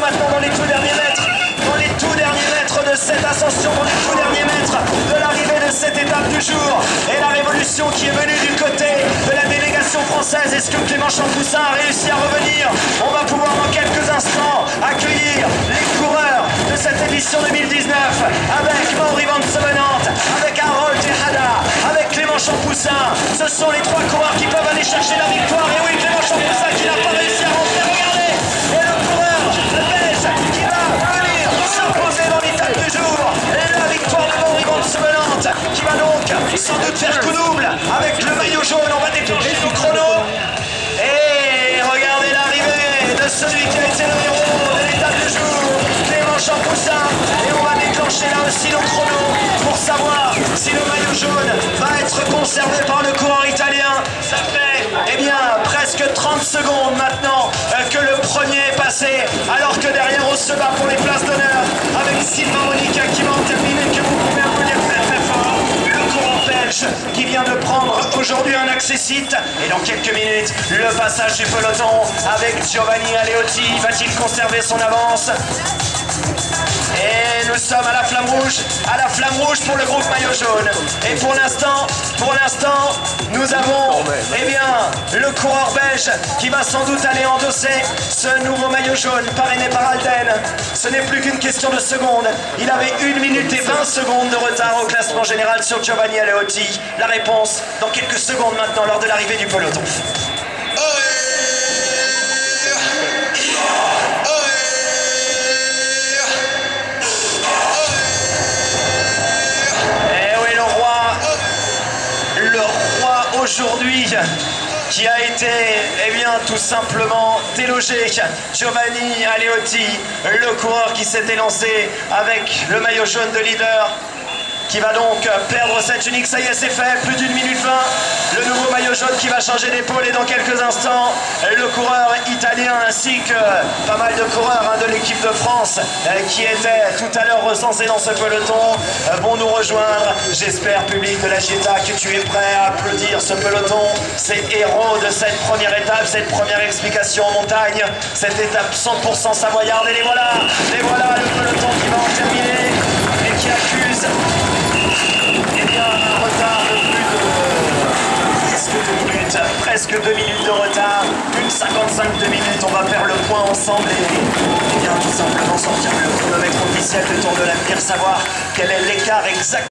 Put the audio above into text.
maintenant dans les tout derniers mètres, dans les tout derniers mètres de cette ascension, dans les tout derniers mètres de l'arrivée de cette étape du jour. Et la révolution qui est venue du côté de la délégation française. Est-ce que Clément Champoussin a réussi à revenir? On va pouvoir dans quelques instants accueillir les coureurs de cette édition 2019 avec Mauri Van Sevenant, avec Harold Tejada, avec Clément Champoussin. Ce sont les Et on va déclencher là aussi le chrono pour savoir si le maillot jaune va être conservé par le coureur italien. Ça fait, eh bien, presque 30 secondes maintenant euh, que le premier est passé, alors que derrière on se bat pour les places d'honneur avec Sylvain Monica qui va en terminer, que vous pouvez applaudir très très fort. Le coureur belge qui vient de prendre aujourd'hui un accessite. Et dans quelques minutes, le passage du peloton avec Giovanni Aleotti. Va-t-il conserver son avance? Et nous sommes à la flamme rouge, à la flamme rouge pour le groupe maillot jaune. Et pour l'instant, pour l'instant, nous avons, eh bien, le coureur belge qui va sans doute aller endosser ce nouveau maillot jaune parrainé par Alden. Ce n'est plus qu'une question de secondes. Il avait 1 minute et 20 secondes de retard au classement général sur Giovanni Aleotti. La réponse dans quelques secondes maintenant lors de l'arrivée du peloton. Qui a été, eh tout simplement délogé. Giovanni Aleotti, le coureur qui s'était lancé avec le maillot jaune de leader, qui va donc perdre cette unique. Ça y est, c'est fait, plus d'une minute 20. Le nouveau maillot jaune qui va changer d'épaule et dans quelques instants, le coureur italien ainsi que pas mal de coureurs hein, de l'équipe de France euh, qui étaient tout à l'heure recensés dans ce peloton euh, vont nous rejoindre. J'espère, public de la Gita, que tu es prêt à applaudir ce peloton, ces héros de cette première étape, cette première explication en montagne, cette étape 100% savoyarde. Et les voilà, les voilà, le peloton qui va en terminer et qui accuse eh bien, un retard de plus de presque deux minutes, presque deux minutes de retard, une 55 de minutes. On va faire le point ensemble et, bien, tout simplement sortir le chronomètre officiel de Tour de l'avenir, savoir quel est l'écart exact.